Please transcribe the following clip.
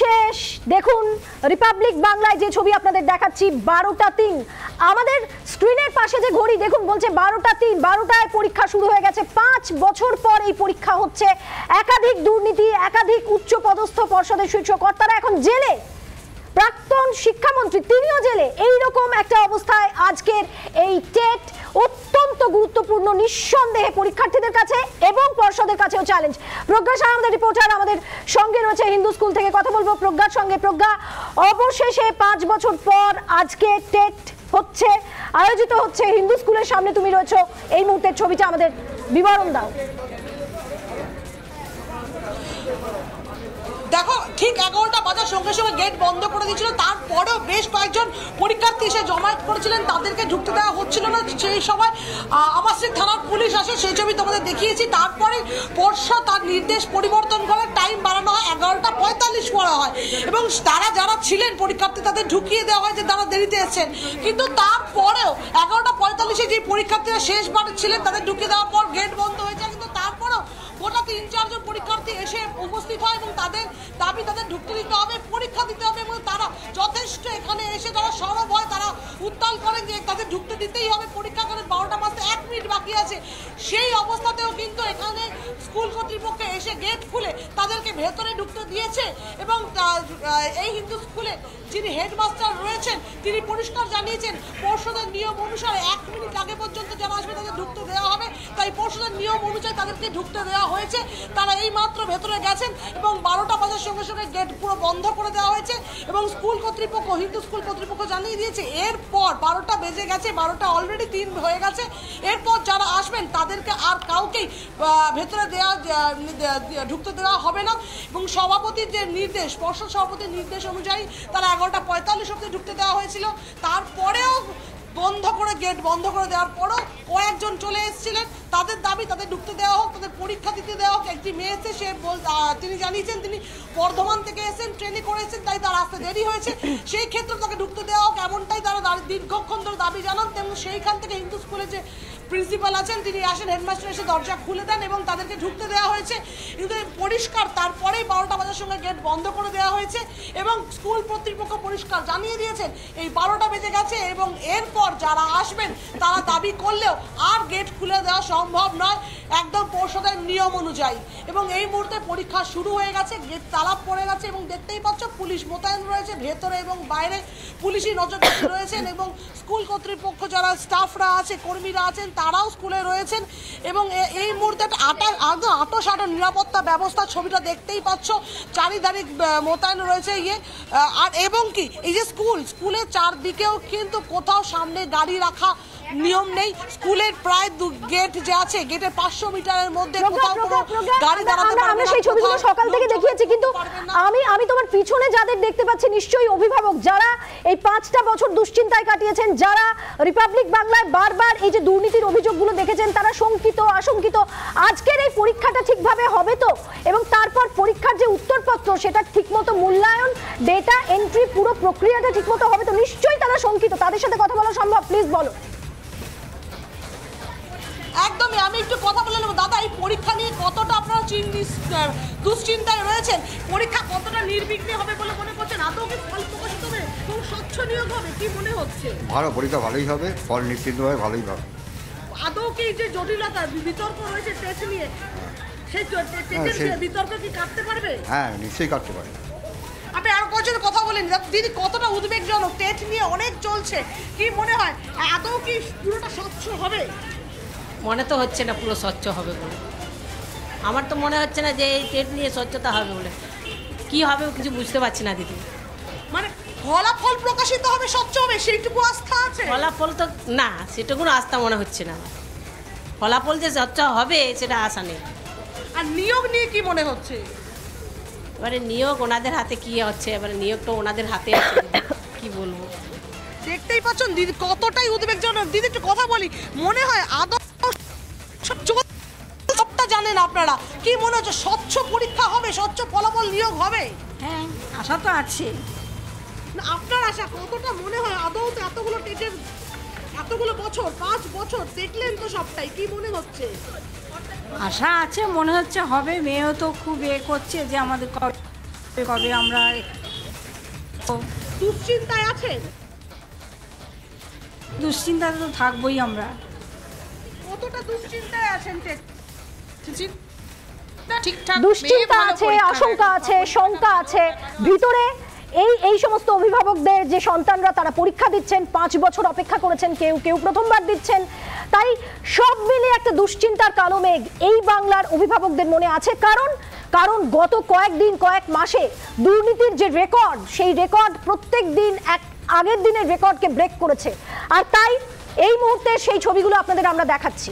শেষ। দেখুন রিপাবলিক বাংলায় যে ছবি আপনাদের দেখাচ্ছি, বারোটা তিন। আমাদের স্ক্রিনের পাশে যে ঘড়ি, দেখুন, বলছে বারোটা তিন। বারোটায় পরীক্ষা শুরু হয়ে গেছে। পাঁচ বছর পর এই পরীক্ষা হচ্ছে। একাধিক দুর্নীতি, একাধিক উচ্চ পদস্থ পর্ষদের শীর্ষ কর্তারা এখন জেলে। প্রাক্তন শিক্ষামন্ত্রী, তিনিও জেলে। এই রকম একটা অবস্থায় আজকের এই টেট গুরুত্বপূর্ণ নিঃসন্দেহে পরীক্ষার্থীদের কাছে এবং পর্ষদের কাছেও চ্যালেঞ্জ প্রজ্ঞা শাহ আমাদের রিপোর্টার আমাদের সঙ্গে রয়েছে হিন্দু স্কুল থেকে কথা বলব প্রজ্ঞার সঙ্গে। প্রজ্ঞা, অবশেষে পাঁচ বছর পর আজকে টেট হচ্ছে, আয়োজিত হচ্ছে হিন্দু স্কুলের সামনে তুমি রয়েছো। এই মুহূর্তের ছবিটা আমাদের বিবরণ দাও দেখো ঠিক এগারোটা বাজার সঙ্গে সঙ্গে গেট বন্ধ করে দিয়েছিল। তারপরেও বেশ কয়েকজন পরীক্ষার্থী এসে জমায়েত করেছিলেন। তাদেরকে ঢুকতে দেওয়া হচ্ছিল না সেই সময়। আমাসিক থানার পুলিশ আসে, সেই ছবি তোমাদের দেখিয়েছি। তারপরে পর্ষদ তার নির্দেশ পরিবর্তন করে টাইম বাড়ানো হয়, এগারোটা পঁয়তাল্লিশ করা হয়। এবং তারা যারা ছিলেন, পরীক্ষার্থী তাদের ঢুকিয়ে দেওয়া হয় যে তারা দেরিতে এসেছেন। কিন্তু তারপরেও এগারোটা পঁয়তাল্লিশে যে পরীক্ষার্থীরা শেষবার ছিলেন, তাদের ঢুকিয়ে দেওয়ার পর গেট বন্ধ হয়েছে। কিন্তু তারপরেও গোটা তিন, চারজন পরীক্ষার্থী এসে উপস্থিত হয় এবং তাদের এখানে এসে তারা সরব হয়, তারা উত্তাল করেন যে তাদের ঢুকতে দিতেই হবে। পরীক্ষা করে বারোটা মাসে এক মিনিট বাকি আছে। সেই অবস্থাতেও কিন্তু এখানে স্কুল কর্তৃপক্ষ এসে গেট খুলে তাদেরকে ভেতরে ঢুকতে দিয়েছে এবং এই হিন্দু স্কুলে যিনি হেডমাস্টার রয়েছেন, তিনি পরিষ্কার জানিয়েছেন, পর্ষদের নিয়ম অনুসারে এক মিনিট আগে পর্যন্ত যারা আসবে তাদের ঢুকতে দেওয়া হবে। তাই পর্ষদের নিয়ম অনুযায়ী তাদেরকে ঢুকতে দেওয়া হয়েছে। তারা এই মাত্র ভেতরে গেছেন এবং বারোটা বাজার সঙ্গে সঙ্গে গেট পুরো বন্ধ করে দেওয়া হয়েছে এবং স্কুল কর্তৃপক্ষ, হিন্দু স্কুল কর্তৃপক্ষ জানিয়ে দিয়েছে, এরপর বারোটা বেজে গেছে, বারোটা অলরেডি তিন হয়ে গেছে। এরপর যারা আসবেন তাদেরকে আর কাউকেই ভেতরে দেওয়া ঢুকতে দেওয়া হবে না। এবং সভাপতির যে নির্দেশ, পর্ষদ সভাপতির নির্দেশ অনুযায়ী তারা এগারোটা পঁয়তাল্লিশ অব্দি ঢুকতে দেওয়া হয়েছিল। তারপরেও বন্ধ করে গেট বন্ধ করে দেওয়ার পরও কয়েকজন চলে এসেছিলেন। তাদের দাবি, তাদের ঢুকতে দেওয়া হোক, তাদের পরীক্ষা দিতে দেওয়া হোক, একটি মেয়ে এসে সে তিনি জানিয়েছেন তিনি বর্ধমান থেকে এসেছেন ট্রেনে করেছেন তাই তার আসতে দেরি হয়েছে। সেই ক্ষেত্রে তাকে ঢুকতে দেওয়া হোক, এমনটাই তারা দীর্ঘক্ষণ ধরে দাবি জানান, তেমন সেইখান থেকে হিন্দু স্কুলে যে প্রিন্সিপাল আছেন, তিনি আসেন, হেডমাস্টার এসে দরজা খুলে দেন এবং তাদেরকে ঢুকতে দেওয়া হয়েছে। কিন্তু পরিষ্কার তারপরেই বারোটা বাজার সঙ্গে গেট বন্ধ করে দেওয়া হয়েছে এবং স্কুল কর্তৃপক্ষ পরিষ্কার জানিয়ে দিয়েছেন, এই বারোটা বেজে গেছে এবং এরপর যারা আসবেন, তারা দাবি করলেও আর গেট খুলে দেওয়া সম্ভব নয়। পর্ষদের নিয়ম অনুযায়ী। এবং এই মুহূর্তে পরীক্ষা শুরু হয়ে গেছে, গেট তালা পড়ে গেছে এবং দেখতেই পাচ্ছ পুলিশ মোতায়েন রয়েছে, ভেতরে এবং বাইরে পুলিশি নজরদারি রয়েছেন এবং স্কুল কর্তৃপক্ষ যারা স্টাফরা আছে, কর্মীরা আছেন, তারাও স্কুলে রয়েছেন এবং এই মুহূর্তে আটা একদম আটো সাটো নিরাপত্তা ব্যবস্থা ছবিটা দেখতেই পাচ্ছ চারিধারিক মোতায়েন রয়েছে ইয়ে আর এবং কি, এই যে স্কুল, স্কুলের চারদিকেও কিন্তু কোথাও সামনে গাড়ি রাখা নিয়ম নেই। স্কুলের প্রায় দু গেট যে আছে গেটের পাঁচশো মিটারের মধ্যে কোথাও গাড়ি দাঁড়াতে পারবে আমরা সেই ছবিগুলো সকাল থেকে দেখিয়েছি কিন্তু আমি আমি তোমার পিছনে যাদের দেখতে পাচ্ছি নিশ্চয়ই অভিভাবক যারা এই পাঁচটা বছর দুশ্চিন্তায় কাটিয়েছেন যারা রিপাবলিক বাংলায় বারবার এই যে দুর্নীতির অভিযোগগুলো দেখেছেন তারা শঙ্কিত আশঙ্কিত। আজকের এই পরীক্ষাটা ঠিকভাবে হবে তো? এবং তারপর পরীক্ষার যে উত্তরপত্র সেটা ঠিকমতো মূল্যায়ন ডেটা এন্ট্রি পুরো প্রক্রিয়াটা ঠিকমতো হবে তো? নিশ্চয়ই তারা শঙ্কিত। তাদের সাথে কথা বলা সম্ভব প্লিজ বলো। একদমই আমি একটু কথা বলে নেব। দাদা এই পরীক্ষা নিয়ে কতটা আপনারা দুশ্চিন্তায় রয়েছেন? পরীক্ষা কতটা নির্বিঘ্নে হবে বলে মনে করছেন? আদৌ কি ফল প্রকাশিত হবে এবং স্বচ্ছ নিয়োগ হবে কি মনে হচ্ছে? ভালো পরীক্ষা ভালোই হবে ফল নিশ্চিতভাবে ভালোই হবে। আদৌ কি যে জটিলতা বিতর্ক রয়েছে টেস্ট নিয়ে? সেই বিতর্ক কি কাটতে পারবে? হ্যাঁ নিশ্চয়ই কাটতে পারবে আপনি আর কজন কথা বলেন দিদি কতটা উদ্বেগজনক? টেট নিয়ে অনেক চলছে। কি মনে হয়? আদৌ কি পুরোটা স্বচ্ছ হবে? মনে তো হচ্ছে না পুরো স্বচ্ছ হবে বলে। আমার তো মনে হচ্ছে না যে এই টেট নিয়ে স্বচ্ছতা হবে বলে। কি হবে কিছু বুঝতে পারছি না দিদি। মানে ফলাফল প্রকাশিত হবে স্বচ্ছ হবে সেইটুকু আস্থা আছে? ফলাফল তো না সেটুকুন আস্থা মনে হচ্ছে না ফলাফল যে স্বচ্ছ হবে সেটা আশা নেই। আর নিয়োগ নিয়ে কি মনে হচ্ছে? এবারে নিয়োগ ওনাদের হাতে কি হচ্ছে? এবারে নিয়োগ তো ওনাদের হাতে আছে। কি বলব? দেখতেই পাচ্ছেন দিদি কতটাই উদ্বেগজনক। দিদি একটু কথা বলি। মনে হয় আদৌ জানেন আপনারা কি মনে হচ্ছে স্বচ্ছ পরীক্ষা হবে স্বচ্ছ ফলাফল নিয়োগ হবে? হ্যাঁ আশা তো আছে। আপনার আশা কতটা মনে হয় আদৌ তো এতগুলো টেটের এতগুলো বছর পাঁচ বছর দেখলেন তো সবটাই কি মনে হচ্ছে? আশা আছে মনে হচ্ছে হবে মেয়েও তো খুব এ করছে যে আমাদের কবে কবে আমরা দুশ্চিন্তায় আছে দুশ্চিন্তাতে তো থাকবোই আমরা। কতটা দুশ্চিন্তায় আছেন ঠিকঠাক দুশ্চিন্তা আছে আশঙ্কা আছে শঙ্কা আছে। ভিতরে এই এই সমস্ত অভিভাবকদের যে সন্তানরা তারা পরীক্ষা দিচ্ছেন পাঁচ বছর অপেক্ষা করেছেন কেউ কেউ প্রথমবার দিচ্ছেন। তাই সব মিলে একটা দুশ্চিন্তার কালো মেঘ এই বাংলার অভিভাবকদের মনে আছে। কারণ কারণ গত কয়েকদিন কয়েক মাসে দুর্নীতির যে রেকর্ড সেই রেকর্ড প্রত্যেক দিন এক আগের দিনের রেকর্ডকে ব্রেক করেছে। আর তাই এই মুহূর্তে সেই ছবিগুলো আপনাদের আমরা দেখাচ্ছি।